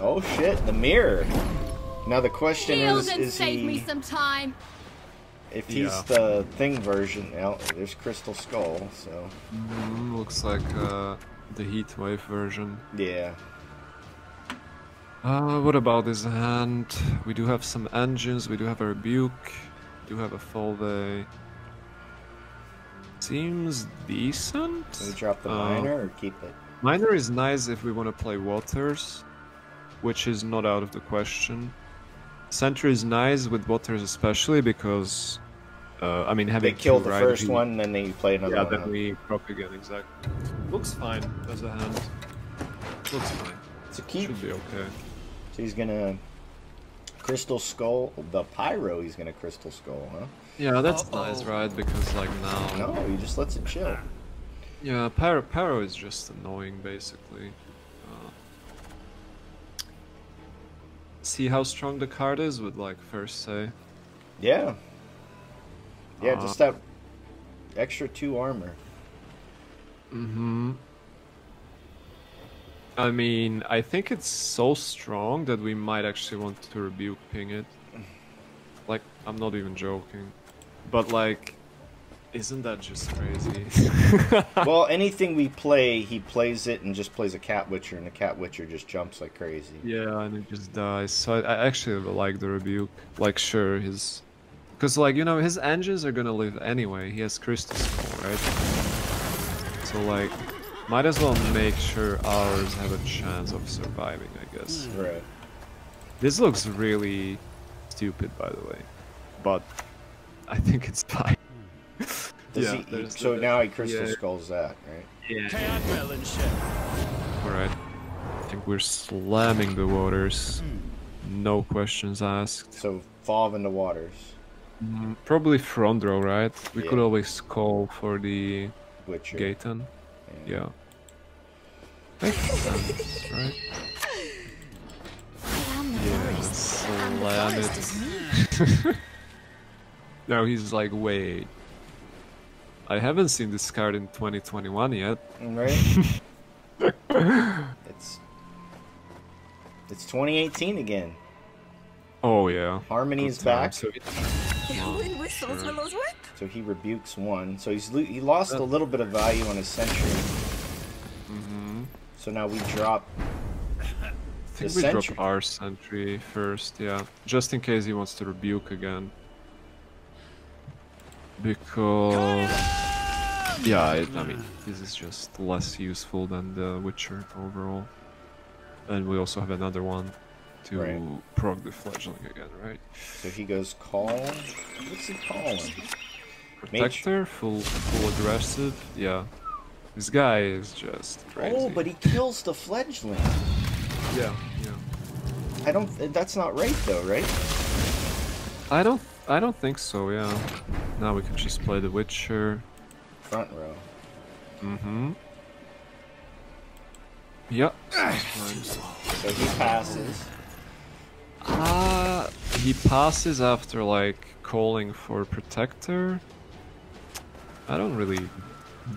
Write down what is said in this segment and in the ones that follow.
Oh god. Okay. Shit, the mirror. Now the question Heal is, and is save he, me some time. if he's Yeah. the thing version, now there's Crystal Skull, so Mm, looks like uh, the heat wave version. yeah. Uh, what about his hand? We do have some engines, we do have a rebuke, we do have a Fauve. Seems decent. Can we drop the Uh, minor or keep it? Minor is nice if we want to play Waters, which is not out of the question. Center is nice with Waters especially because, uh, I mean, having. They having kill the right, first he- one, then they play another Yeah, one. then up. we prop again, exactly. Looks fine as a hand. Looks fine. So keep. Should be okay. So he's gonna Crystal Skull the Pyro. He's gonna Crystal Skull, huh? Yeah, that's nice, right? Because like now, No, he just lets it chill. yeah, Pyro, Pyro is just annoying, basically. Uh, see how strong the card is with like first say. Yeah. Yeah, Uh, just that extra two armor. Mm-hmm. I mean, I think it's so strong that we might actually want to rebuke ping it. Like, I'm not even joking. But like, isn't that just crazy? well, anything we play, he plays it and just plays a Cat Witcher, and the Cat Witcher just jumps like crazy. Yeah, and it just dies. So I, I actually like the rebuke. Like, sure, his, because like you know his engines are gonna live anyway. He has crystal skull, right? So like, might as well make sure ours have a chance of surviving. I guess. Mm. Right. This looks really stupid, by the way, but I think it's fine. Does Yeah, he, he- so the- now he Crystal yeah. Skulls that, right? Yeah. All right. I think we're slamming the waters. No questions asked. So Fall in the Waters, Mm, Probably front row, right? We could always call for the Witcher. Gaetan. Yeah. Yeah. Makes sense, right? I am the forest, slam forest it. is. Now he's like, wait. I haven't seen this card in 2021 yet. Right? it's it's 2018 again. Oh yeah. Harmony's Good time. back. So it- The wind whistles Sure. So he rebukes one. So he's he lost a little bit of value on his sentry. Mhm. So now we drop. I think we sentry. drop our sentry first, yeah. Just in case he wants to rebuke again. Because... Yeah, it, I mean, this is just less useful than the Witcher overall. And we also have another one to Right. proc the fledgling again, right? So he goes call. What's he calling? Protector, full full aggressive, yeah. This guy is just oh, crazy. Oh, but he kills the fledgling. Yeah, yeah. I don't. That's not right though, right? I don't I don't think so, yeah. Now we can just play the Witcher. Front row. Mm-hmm. Yep. So he passes. Uh, he passes after like calling for protector. I don't really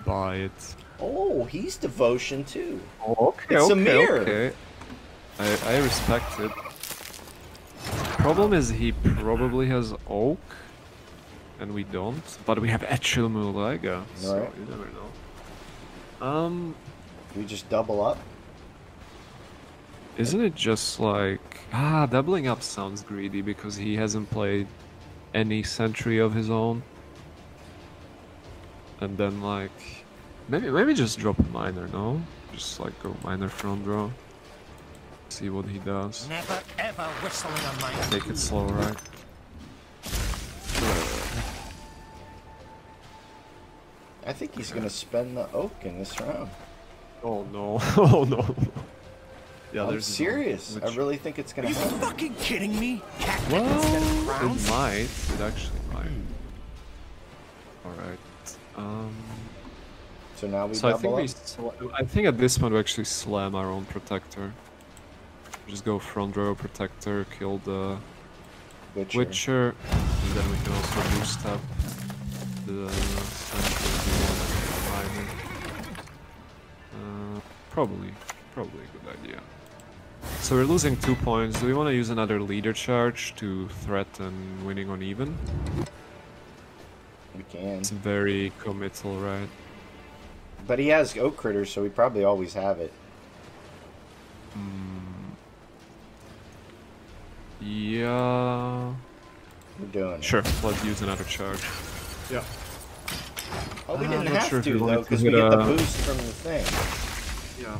buy it. Oh, he's devotion too. Oh, okay, It's a okay, mirror. okay. I, I respect it. Problem is he probably has oak, and we don't. But we have Mulega, so Right. you never know. Um, We just double up. isn't it just like ah, doubling up sounds greedy because he hasn't played any sentry of his own, and then like maybe maybe just drop a minor, no? Just like go minor front row. See what he does. Never ever whistling on my Take it slow, right? I think he's gonna spend the oak in this round. Oh no! Oh no! Yeah, I'm there's his own, serious. I really think it's gonna Are you happen. fucking kidding me? Cactus instead of Well, crowns? it might. It actually might. All right. Um. So now we So I think we. up. Sl- I think at this point we actually slam our own protector. Just go front row protector, kill the Witcher. Witcher, and then we can also boost up the sentry if we want to combine it. Uh, probably. probably a good idea. So we're losing two points. Do we want to use another leader charge to threaten winning on even? We can. It's very committal, right? But he has oak critters, so we probably always have it. Yeah. We're doing it. Sure. Let's use another charge. Yeah. Oh, we Ah, didn't I'm have sure to though, because we hit get the boost from the thing. Yeah.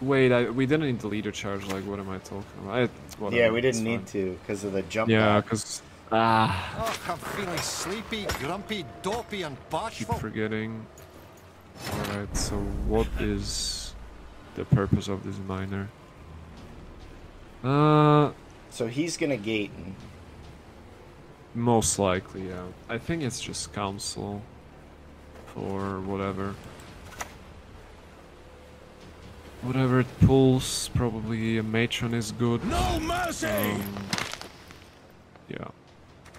Wait, I, we didn't need the leader charge. Like, what am I talking about? I, whatever, Yeah, we didn't need fine. to because of the jump. Yeah, because ah, Oh, I'm feeling sleepy, grumpy, dopey, and bashful. keep bashful. forgetting. All right. So, what is the purpose of this miner? Uh, So he's gonna gate. And most likely, yeah. I think it's just council for whatever. Whatever it pulls, probably a matron is good. No mercy! Um, yeah.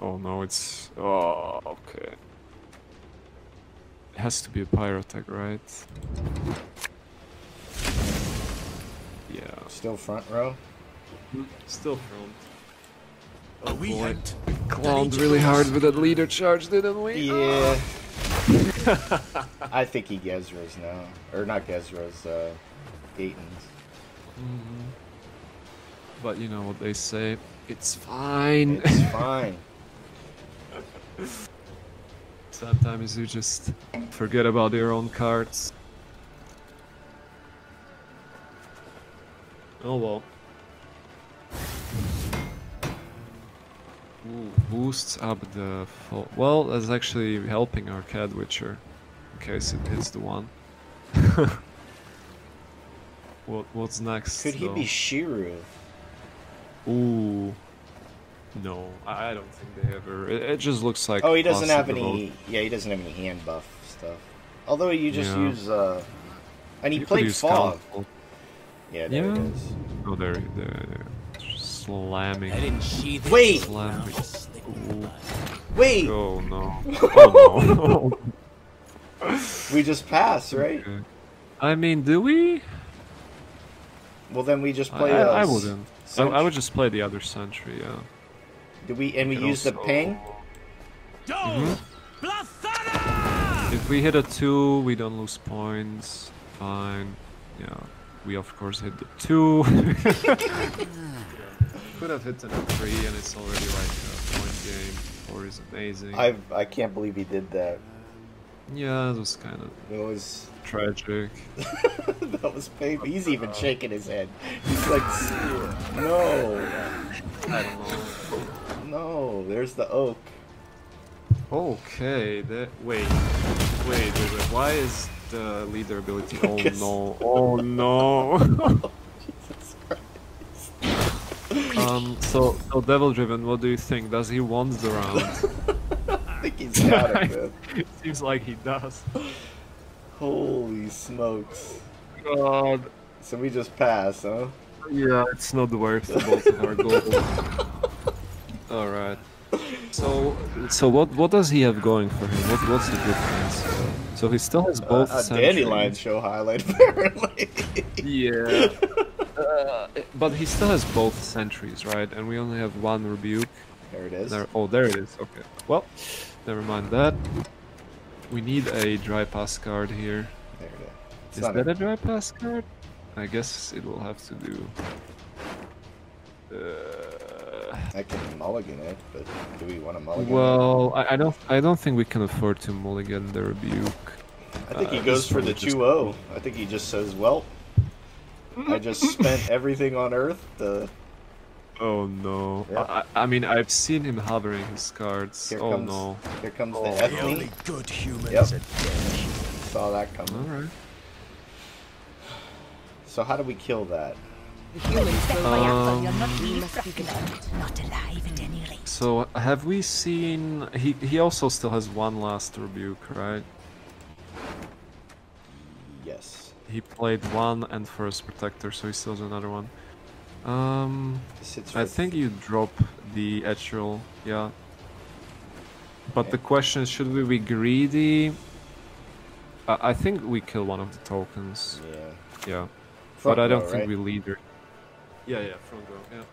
Oh no, it's. Oh, okay. It has to be a pyrotech, right? Yeah. still front row. Still front. A wee boy. hint. Clowned really hard with that leader charge, didn't we? Yeah. I think he Gezra's now, or not Gezra's. Uh, Gaetan's. Mhm. But you know what they say. It's fine. It's fine. Sometimes you just forget about your own cards. Oh well. Ooh, boosts up the full. Well, that's actually helping our Cat Witcher. In case it hits the one. what What's next? Could he though? be Shiru? Ooh. No, I don't think they ever. It, it just looks like. Oh, he doesn't have any. Yeah, he doesn't have any hand buff stuff. Although you just Yeah. use. uh And he You played fog. Yeah, there Yeah. is. Oh, there, there, there. Slamming. I didn't see this. Wait! Slamming. Ooh. Wait, Oh no. Oh no. we just pass, right? Okay. I mean, do we? Well, then we just play. I, I s- wouldn't. I, I would just play the other sentry, yeah. Do we? And we Could use the ping. Mm-hmm. If we hit a two, we don't lose points. Fine. Yeah. We of course hit the two. Could have hit the three, and it's already like a point game. Four is amazing. I I can't believe he did that. Yeah, it was kind of It was tragic. that was painful. He's even shaking his head. He's like, no, I don't know. no. There's the oak. Okay, that wait, wait, wait, wait. Why is the leader ability? Oh no! Oh no! Um. So, so devil driven. What do you think? Does he want the round? I think he's got it, man. it seems like he does. Holy smokes. God. So we just pass, huh? Yeah, it's not the both of our goals. All right. So, so what what does he have going for him? What what's the difference? So he still has both. Uh, a dandelion show highlight, apparently. Yeah. uh, but he still has both sentries, right? And we only have one rebuke. there it is. There. Oh, there it is. Okay. Well, never mind that. We need a dry pass card here. There it is. It's Is that a- a dry pass card? I guess it will have to do. Uh, I can mulligan it, but do we want to mulligan it? well, I, I don't. I don't think we can afford to mulligan the rebuke. I think he uh, goes for the just- 2-0. I think he just says, well, I just spent everything on Earth to... Oh no! Yeah. I, I I mean, I've seen him hovering his cards. Here oh comes, no! Here comes Oh, the no. The ethne. only good human Yep. is a dead. Saw that coming. All right. So how do we kill that? Um, We must be Not alive at any rate. So have we seen? He he also still has one last rebuke, right? Yes. He played one and first protector, so he still has another one. Um, I think you drop the Etrial, yeah. But the question is, should we be greedy? I, I think we kill one of the tokens. Yeah. Yeah. Front but I don't row, think right? we leader. Yeah, yeah, front row. Yeah.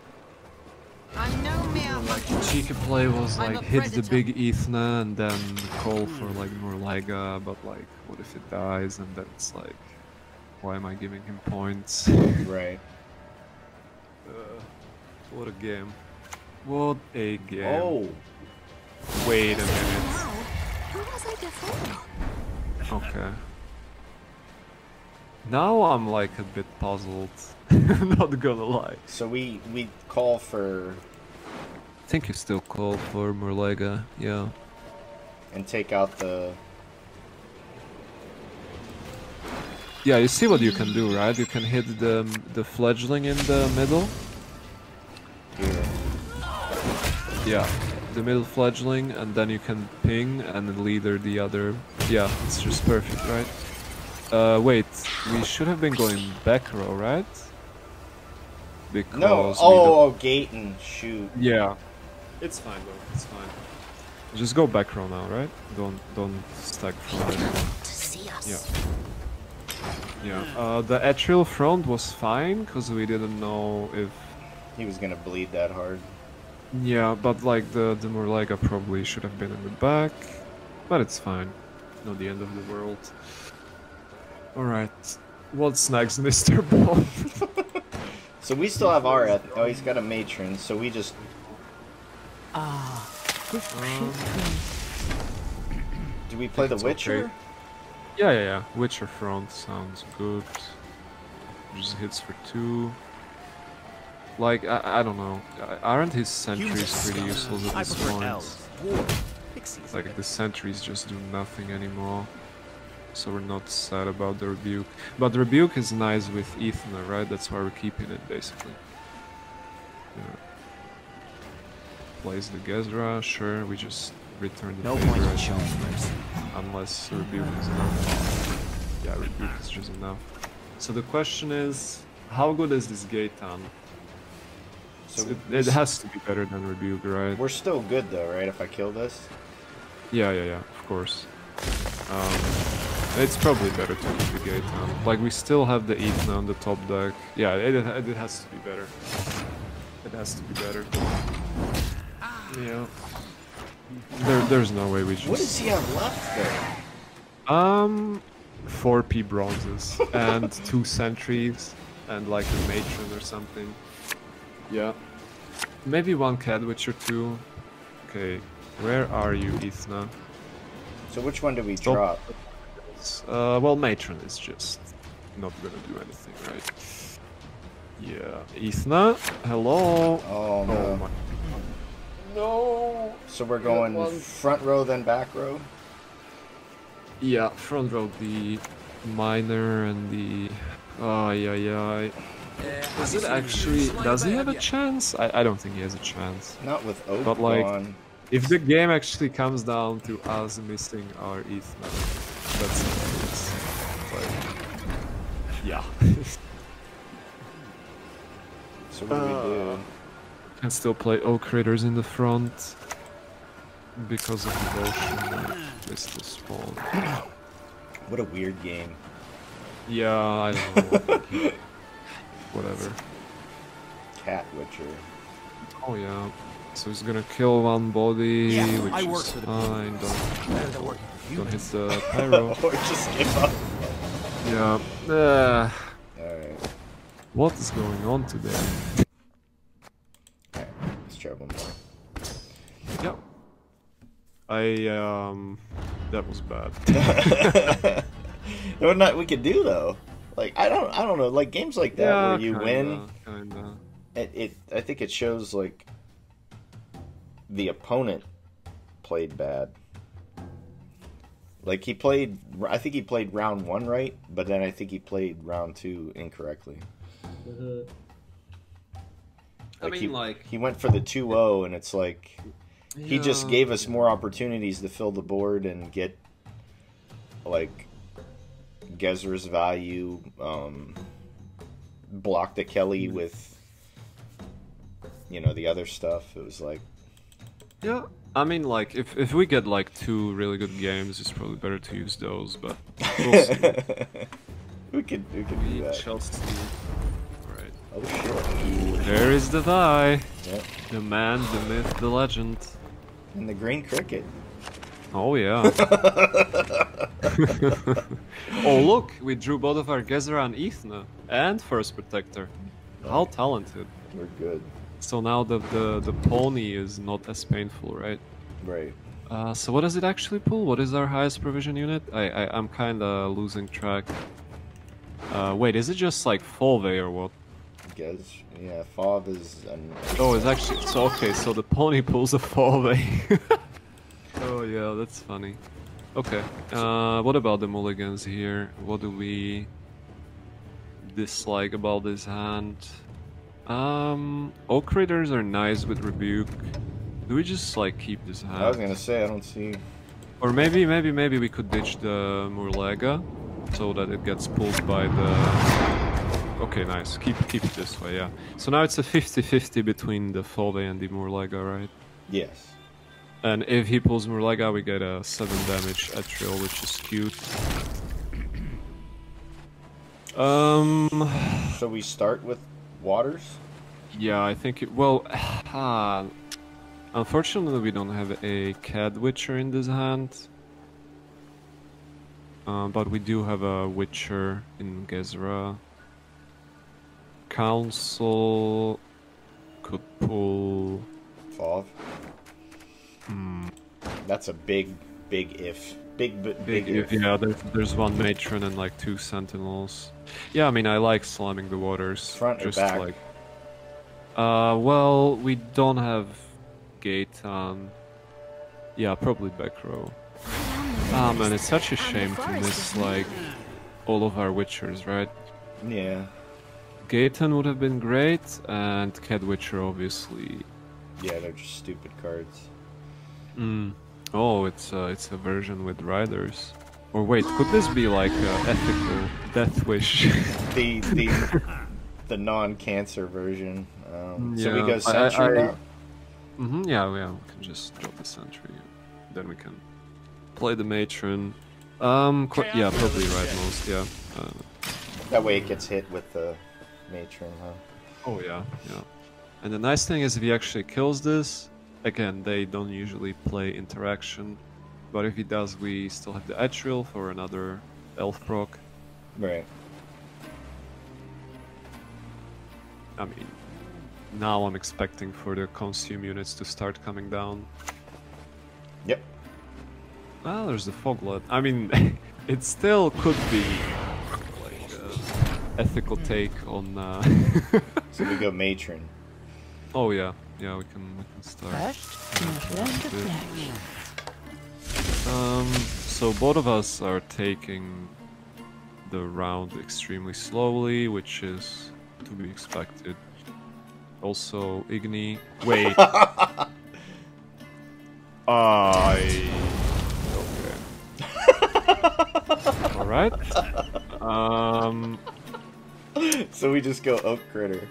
I'm no mere hunter. Cheeky play was like a hit the big Ethna and then call for like Morlega, but like what if it dies and then it's like why am I giving him points? Right. Uh, what a game. What a game. Oh. Wait a minute. Who was I? Okay. Now I'm like a bit puzzled. Not gonna lie. So we we call for I think you still call for Morlega, yeah. and take out the Yeah, you see what you can do, right? You can hit the the fledgling in the middle. here. Yeah, the middle fledgling, and then you can ping and leader the other. Yeah, it's just perfect, right? Uh, wait, we should have been going back row, right? Because No. Oh, oh, gate and shoot. yeah, it's fine though. It's fine. Just go back row now, right? Don't don't stack front. To see us. Yeah. Yeah. Uh, the atrial front was fine because we didn't know if He was gonna bleed that hard. Yeah, but like the the Morlega probably should have been in the back, but it's fine. Not the end of the world. All right, what's next, Mr. Bomb? So we still have our oh he's got a matron. So we just Ah. do we play the Witcher? okay. yeah, yeah, yeah. Witcher front sounds good. Just hits for two. Like I, I don't know. Uh, Aren't his sentries pretty useful at this point? elves. War. Pixies. Like the sentries just do nothing anymore. So we're not sad about the rebuke. But the rebuke is nice with Ethna, right? That's why we're keeping it basically. Yeah. Plays the Gezra, sure, we just return the No favor, point in showing mercy. Unless rebuke is enough. Yeah, rebuke is just enough. So the question is, how good is this Gaetan? So it, it has to be better than rebuke, right? we're still good though, right? If I kill this, Yeah, yeah, yeah, of course. Um, it's probably better to keep the gate. Like, we still have the Ethna on the top deck. Yeah, it, it, it has to be better. It has to be better. Yeah. There, there's no way we just... what does he have left there? Um, four P bronzes and two sentries and like a matron or something. Yeah. Maybe one cat witcher two. Okay, where are you, Ethna? So which one do we Stop. drop? Uh, well, matron is just not gonna do anything, right? Yeah, Ethna. Hello. Oh no. Oh my. No. So we're going front row then back row. Yeah, front row the minor and the. Oh yeah yeah. Is it actually? Does he have a chance? I, I don't think he has a chance. Not with Oak But, like, gone. If the game actually comes down to us missing our Ethna, that's like, yeah. So what do we do? Uh, Can still play Oak Critters in the front because of devotion. Like, missed the spawn. What a weird game. Yeah, I don't know. Whatever. Cat Witcher. Oh yeah. So he's gonna kill one body, Yeah, which I work is for the fine. Don't, Better than working for you. don't hit the pyro. or just give up. yeah. Uh, Alright. what is going on today? Alright. Let's try one more. Yep. I um, that was bad. no, not we could do though. Like I don't, I don't know. Like games like that yeah, where you kinda, win. It, it, I think it shows like the opponent played bad. Like he played, I think he played round one right, but then I think he played round two incorrectly. I Like, mean, he, like he went for the 2-0 and it's like he just gave us more opportunities to fill the board and get like Gezra's value um blocked at Kelly Mm. with you know the other stuff it was like Yeah, I mean, like, if, if we get like two really good games, it's probably better to use those, but we'll see. we could we could do we that. shall. Right. Oh sure. There is the Die. Yep. The man, the myth, the legend. And the green cricket. Oh yeah. oh look, we drew both of our Gezra and Ethna. And First Protector. How talented. We're good. So now the, the, the pony is not as painful, right? Right. Uh, so what does it actually pull? What is our highest provision unit? I, I I'm kind of losing track. Uh, wait, is it just like Folvey or what? Guess yeah, Fav is an Oh, it's actually so okay. So the pony pulls a Folvey. oh yeah, that's funny. Okay. Uh, what about the mulligans here? What do we dislike about this hand? Um, Oak Raiders are nice with rebuke. Do we just like keep this hand? I was gonna say I don't see Or maybe, maybe, maybe we could ditch the Murlega so that it gets pulled by the. Okay, nice. Keep keep it this way, yeah. So now it's a 50-50 between the Folvey and the Murlega, right? yes. And if he pulls Murlega, we get a 7 damage Atrial, which is cute. Um, So we start with waters? yeah, I think it, well, ah, unfortunately we don't have a Cat Witcher in this hand. Uh, but we do have a Witcher in Gezra. Council could pull. Fav. Hmm, That's a big, big if. Big, big, big, if. yeah, there's, there's one matron and like two sentinels. Yeah, I mean, I like slamming the waters. Front or just back? like. Uh, well, we don't have Gaetan. Yeah, probably back row. Ah man, it's such a shame to miss like all of our Witchers, right? Yeah. Gaetan would have been great, and Cat Witcher obviously. Yeah, they're just stupid cards. Mm. Oh, it's uh, it's a version with riders. Or wait, could this be like a ethical death wish? The the the non-cancer version. Um, So we Yeah, go I- I- I- now. hmm yeah, yeah, we can just drop the sentry. Then we can play the matron. Um, qu- yeah, probably right most. Yeah. Uh, That way it gets hit with the matron, huh? Oh yeah, yeah. And the nice thing is if he actually kills this, again, they don't usually play interaction. But if he does, we still have the Etrill for another elf proc. Right. I mean, now I'm expecting for the consume units to start coming down. Yep. Ah, there's the foglet. I mean, it still could be like a ethical take on. Uh... So we go matron. oh yeah, yeah, we can we can start. First, measure the Good. flesh. Um, so both of us are taking the round extremely slowly, which is to be expected. Also, Igni. Wait. I. Okay. Alright. Um. so we just go oak critter.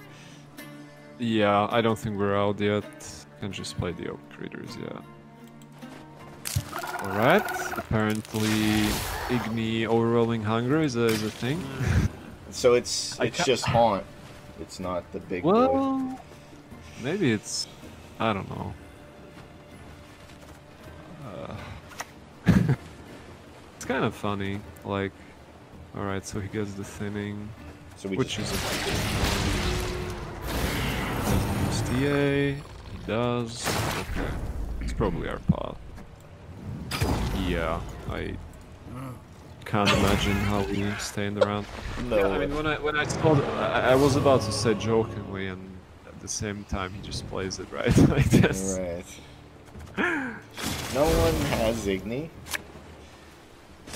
Yeah, I don't think we're out yet. Can just play the Oak Critters, yeah. Alright, apparently Igni Overwhelming Hunger is a, is a thing. So it's it's just haunt. It's not the big boy. Maybe it's... I don't know. Uh, it's kind of funny, like... Alright, so he gets the thinning, So we which just is a... Doesn't use TA, he does, okay. It's probably our path. Yeah, I can't imagine how we stay around. no. Yeah, I mean, when I when I saw, the, I, I was about to say jokingly, and at the same time, he just plays it right like this. Right. No one has Igni.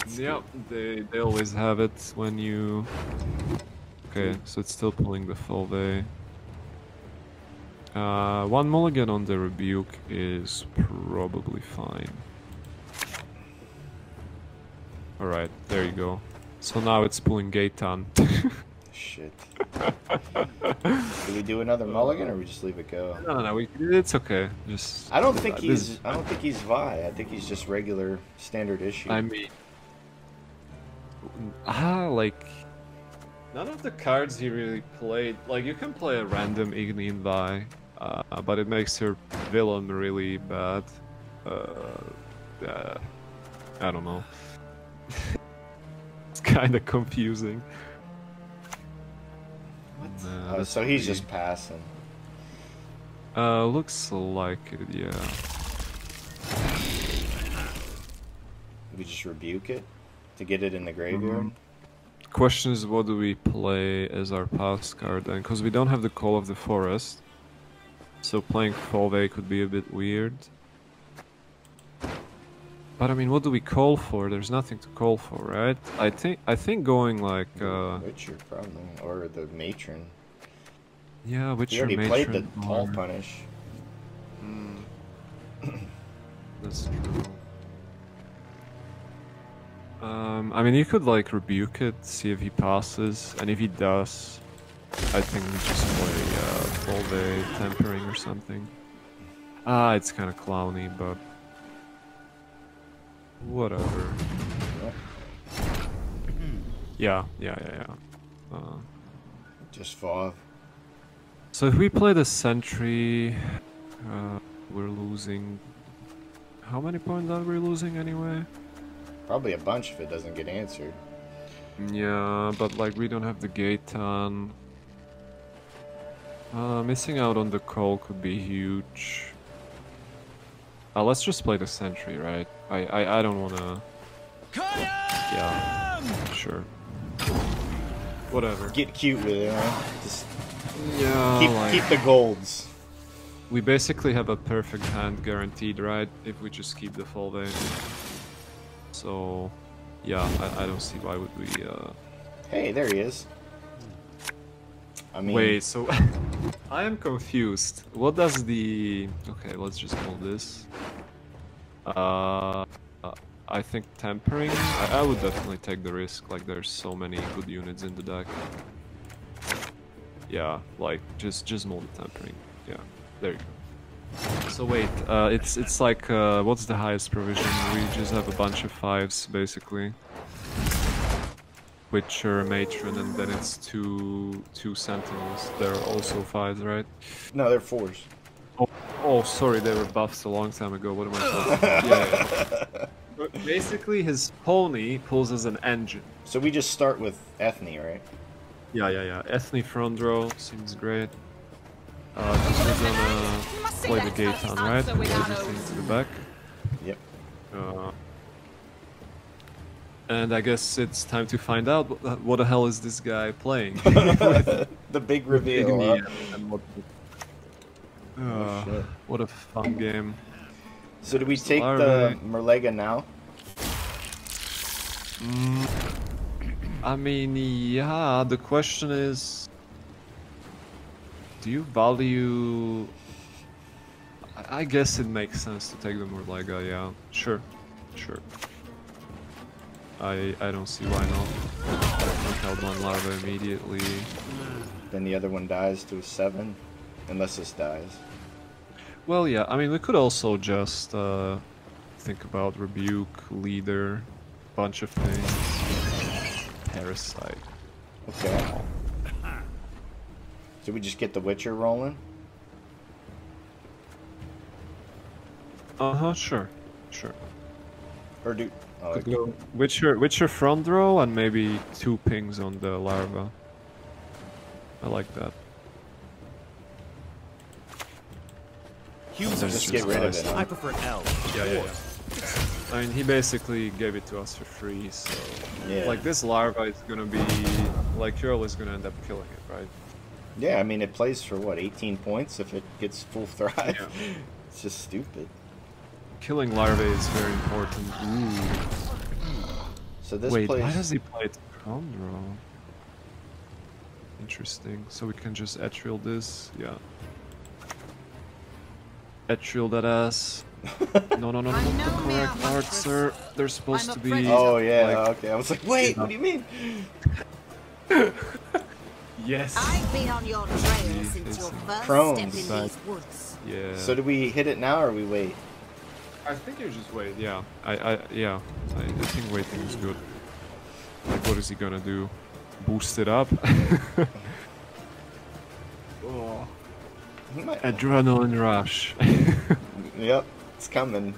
Yeah, they they always have it when you. Okay, so it's still pulling the Fauve. Uh, one mulligan on the rebuke is probably fine. Alright, there you go. So now it's pulling Gaetan. Shit. Do we do another mulligan or we just leave it go? No, no, no. We, it's okay. Just. I don't think uh, he's. this- I don't think he's Vi. I think he's just regular standard issue. I mean, ah, like none of the cards he really played. Like you can play a random Igni Vi, uh, but it makes her villain really bad. Uh, uh, I don't know. it's kind of confusing. Nah, Uh, that's so he's pretty- just passing. Uh, looks like it, yeah. We just rebuke it to get it in the graveyard. Mhm. Question is, what do we play as our pass card then? Because we don't have the Call of the Forest, so playing Fauve could be a bit weird. But I mean, what do we call for? There's nothing to call for, right? I think I think going like, uh, Witcher probably, or the matron. yeah, He Witcher already played the Matron Hall or- punish. That's true. Um, I mean, you could like rebuke it, see if he passes, and if he does, I think we just play uh, full day tempering or something. Ah, it's kind of clowny, but whatever. Yeah, yeah, yeah, yeah. Uh, Just five. so if we play the sentry, uh, we're losing. How many points are we losing anyway? Probably a bunch if it doesn't get answered. Yeah, but like we don't have the Gaetan. Uh, missing out on the call could be huge. Uh, let's just play the sentry, right? I I, I don't wanna. Yeah, sure. Whatever. Get cute with it, huh? Just Yeah, keep like, keep the golds. we basically have a perfect hand guaranteed, right? If we just keep the full vein. So, yeah, I, I don't see why would we. Uh... Hey, there he is. I mean, Wait, so I am confused. What does the okay? Let's just pull this. Uh, uh, I think tempering. I, I would definitely take the risk. Like, there's so many good units in the deck. Yeah, like just just mold the tempering. Yeah, there you go. So wait, uh, it's it's like uh, what's the highest provision? We just have a bunch of fives basically. Witcher, Matron, and then it's two two Sentinels. They're also fives, right? no, they're fours. Oh, oh, sorry, they were buffs a long time ago. What am I talking about? Yeah, yeah. But basically, his pony pulls as an engine. So we just start with Ethne, right? Yeah, yeah, yeah. Ethne front row seems great. Uh, 'cause we're gonna play the Gaetan, right? And everything to the back. Yep. Uh, and I guess it's time to find out what, what the hell is this guy playing. the big reveal. Huh? and- and what, Oh, uh, shit. what a fun game. So do we take the Larvae. Merlega now? Mm, I mean, yeah, the question is do you value. I I guess it makes sense to take the Merlega, yeah. Sure, sure. I I don't see why not. Out one larva immediately. Then the other one dies to a seven, unless this dies. Well, yeah, I mean, we could also just uh, think about rebuke, leader, bunch of things. Parasite. Okay. So we just get the Witcher rolling? Uh huh, sure, sure. Or do... Oh, Could go Witcher, Witcher front row and maybe two pings on the larva. I like that. Humans There's just just get rid of it. I prefer L. Yeah, yeah, yeah. I mean, he basically gave it to us for free, so Yeah. like this larva is gonna be like Earl is gonna end up killing it, right? Yeah, I mean, it plays for, what, 18 points if it gets full thrive? Yeah. It's just stupid. Killing larvae is very important. Ooh. So this Wait, plays... why does he play it front? Interesting. So we can just etrial this, yeah. Etrial that ass. No, no, no, no, I not the correct art, sir. They're supposed I'm to be. Oh, yeah, like- okay. I was like, wait, what do you mean? Yes. I've been on your trail since your it's first Crohn's. step in these woods. Yeah. So do we hit it now or we wait? I think you just wait. Yeah. I. I. Yeah. I, I think waiting is good. Like, what is he gonna do? Boost it up? oh. Adrenaline rush. Yep, it's coming.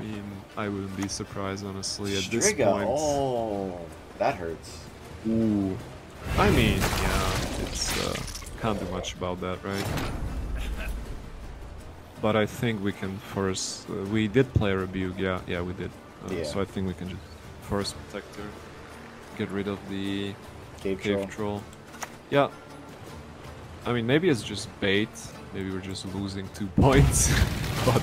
I mean, I wouldn't be surprised honestly at this point. Oh, that hurts. Ooh. I mean, yeah, it's uh, can't do much about that, right? But I think we can force. Uh, we did play rebuke, yeah, yeah, we did. Uh, Yeah. So I think we can just force protector, get rid of the Cave cave troll. troll. Yeah. I mean, maybe it's just bait. Maybe we're just losing two points. but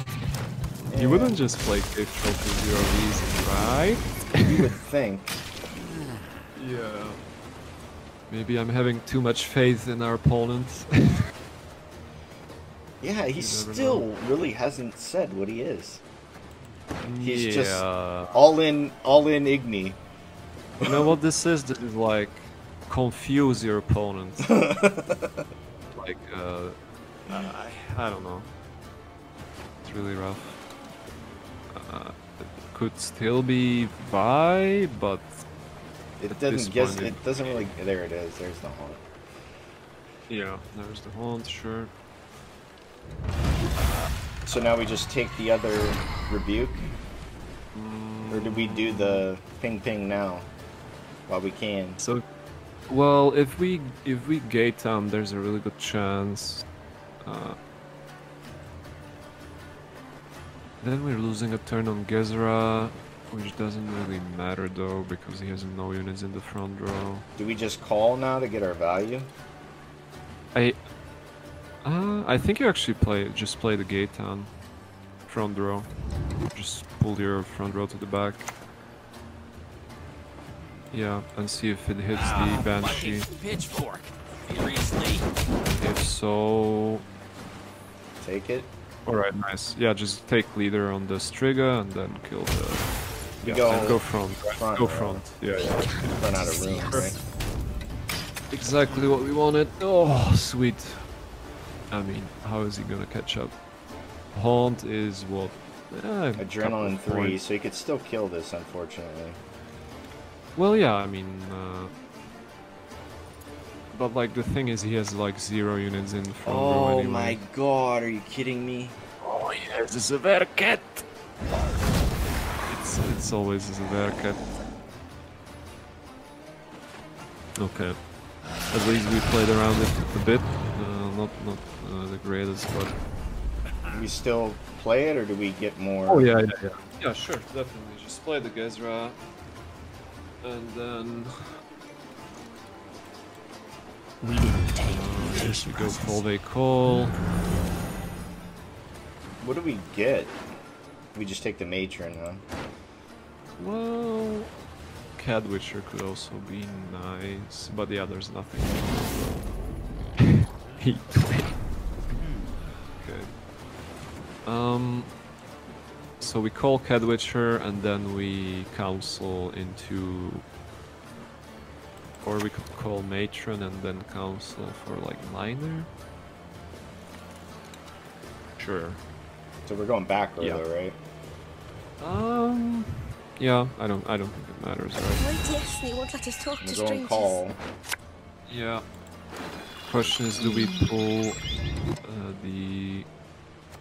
Yeah. you wouldn't just play cave troll for zero reason, right? You would think. Yeah. Maybe I'm having too much faith in our opponent. Yeah, he still know. really hasn't said what he is. He's yeah. just- All in, all in Igni. You know what this is? This is like confuse your opponent. like, uh, I, I don't know. It's really rough. Uh, it could still be Vi, but It doesn't guess. point, It doesn't really. There it is. There's the haunt. yeah, there's the haunt, sure. So now we just take the other rebuke, or do we do the ping ping now, while we can? So, well, if we if we gate them, there's a really good chance. Uh, then we're losing a turn on Gezra, which doesn't really matter though because he has no units in the front row. Do we just call now to get our value? I, uh, I think you actually play just play the Gaetan front row. Just pull your front row to the back. Yeah, and see if it hits Ah, the banshee. pitchfork. Seriously? If so, Take it. alright, nice. Yeah, just take leader on the Striga and then kill the. Yeah, go go front. front, go right? front. Yeah, yeah. Run out of room, right? Exactly what we wanted. Oh, sweet. I mean, how is he gonna catch up? Haunt is what? Eh, Adrenaline three, points. so he could still kill this, unfortunately. Well, yeah, I mean, uh, but like the thing is, he has like zero units in front row Oh anyway. my god, are you kidding me? Oh yes, it's a Verket. It's it's always a Verket. Okay. At least we played around it a bit. Not not uh, the greatest, but. We still play it, or do we get more? Oh yeah, yeah, yeah. Yeah, sure, definitely. Just play the Gezra, and then We didn't take uh, this we go Volve Call. What do we get? We just take the matron, huh? Well, Cat Witcher could also be nice, but yeah, there's nothing. Heat wave. Okay. Um. So we call Cat Witcher and then we council into. Or we could call Matron and then council for like minor. Sure. So we're going backward, Yeah. though, right? Um. Yeah, I don't. I don't think it matters, right? Wait, yes, they won't let us talk to We're going strangers. call. Yeah. Question is, do we pull uh, the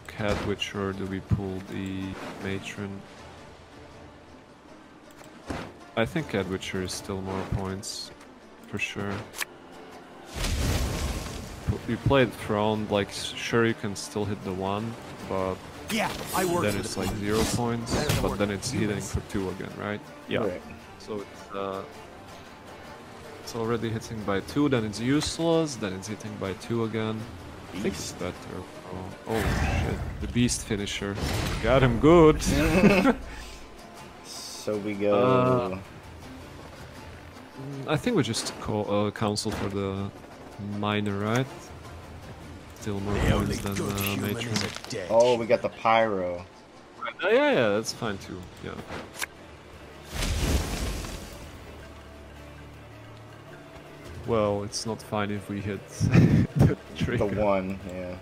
Catwitch or do we pull the Matron? I think Cat Witcher is still more points, for sure. P- You play it front, like sure you can still hit the one, but Yeah, I worked then it's the like police. zero points, but then it's you. hitting for two again, right? Yeah. Right. So it's uh, it's already hitting by two, then it's useless, then it's hitting by two again. I think it's better. Oh, oh shit, the beast finisher. Got him good. So we go. Uh, I think we just call uh, council for the minor, right? Still more points than good uh, matron. is a dead. oh, we got the pyro. Uh, yeah, yeah, that's fine too. Yeah. Well, it's not fine if we hit the trigger. The one, yeah.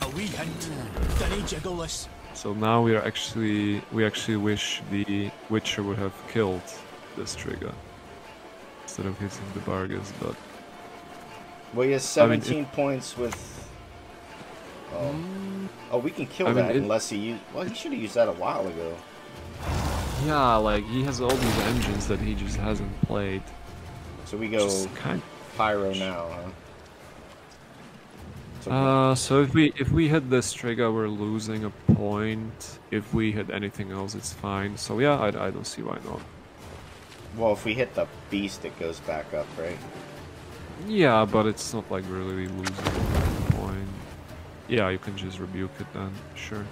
A wee hint. Dunny jiggleless. So now we are actually we actually wish the Witcher would have killed this trigger instead of hitting the Bargas, but Well, he has I mean, 17 points with. Oh. oh, we can kill I mean, that it- unless he used. Well, he should have used that a while ago. yeah, like he has all these engines that he just hasn't played. So we go Just kind pyro now, huh? So Uh, so if we if we hit this trigger, we're losing a point. If we hit anything else, it's fine. So yeah, I, I don't see why not. well, if we hit the beast, it goes back up, right? Yeah, but it's not like really losing a point. Yeah, you can just rebuke it then. Sure.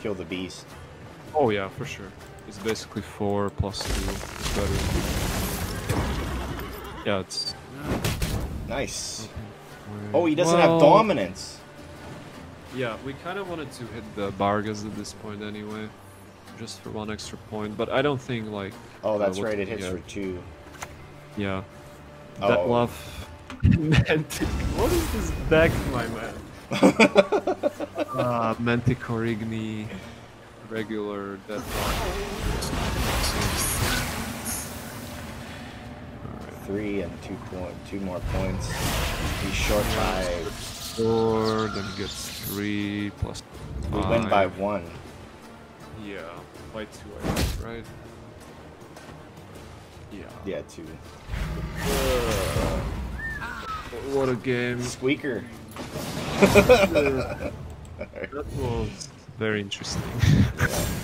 Kill the beast. Oh yeah, for sure. It's basically four plus two. It's better. Yeah, it's. Nice. Oh, he doesn't have dominance. Yeah, we kind of wanted to hit the Bargas at this point anyway, just for one extra point. But I don't think like. Oh, uh, that's what right. It he hits get? for two. Yeah. Oh. That love. Mantic. What is this deck, my man? uh, Manticore Igni, regular Deathlock. Three and two point, two more points. He's short by. Four, then he gets three plus. We win by one. Yeah, by two, I guess, right? Yeah. Yeah, two. What a game. Squeaker. That was very interesting.